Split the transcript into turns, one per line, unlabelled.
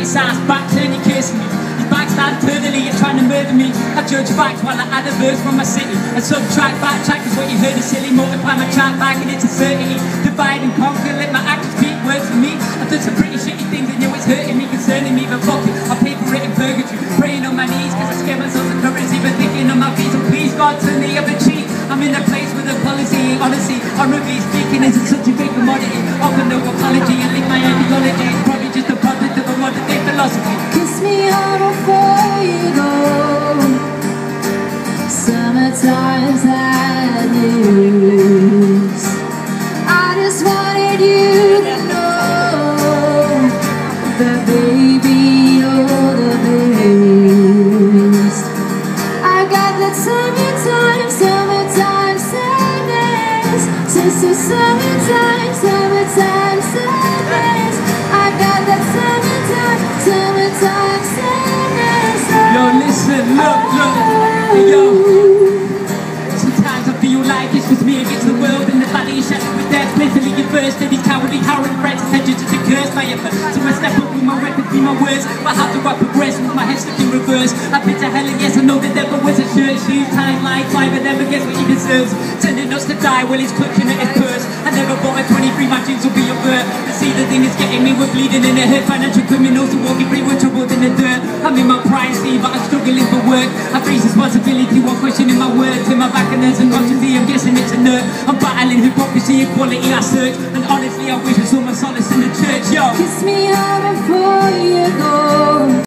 his ass back, turn you cursing me. His backstab eternally, you're trying to murder me. I judge facts while I add a verse from my city. A subtract, backtrack is what you heard is silly. Multiply my track back and it's a certainty. Divide and conquer, let my actions speak words for me. I've done some pretty shitty things and you it's hurting me, concerning me, but fuck it. I pay for it in purgatory. Praying on my knees, cause I scare myself of currency, but thinking on my feet. So please, God, turn the other cheek. I'm in a place with a policy, honesty, honorably speaking, isn't such a big commodity. Offer no apology, I think my ideology probably
I just wanted you to know that baby you're the best. I got the summertime, summertime sadness. Sister, summertime, summertime sadness. I got that summertime, summertime sadness.
Yo, listen, look, look, yo. Mentally adverse to these cowardly, cowardly threats. Attention to the curse, my effort. So I step up with my weapon, be my words. But how do I progress with my head stuck in reverse? I've been to hell and yes, I know the devil wears a shirt. Shoes tied like five and never gets what he deserves. Sending us to die while he's clutching at his purse. I never bought a 23, my jeans will be a bird. The see the thing is getting me, we're bleeding in the head. Financial criminals are walking free, we're troubled in the dirt. I'm in my prime, see, but I'm struggling for work. I face responsibility while questioning my words. In my back and there's an it's a nerd. I'm battling hypocrisy, equality, I search. And honestly, I wish I saw my solace in the church, yo.
Kiss me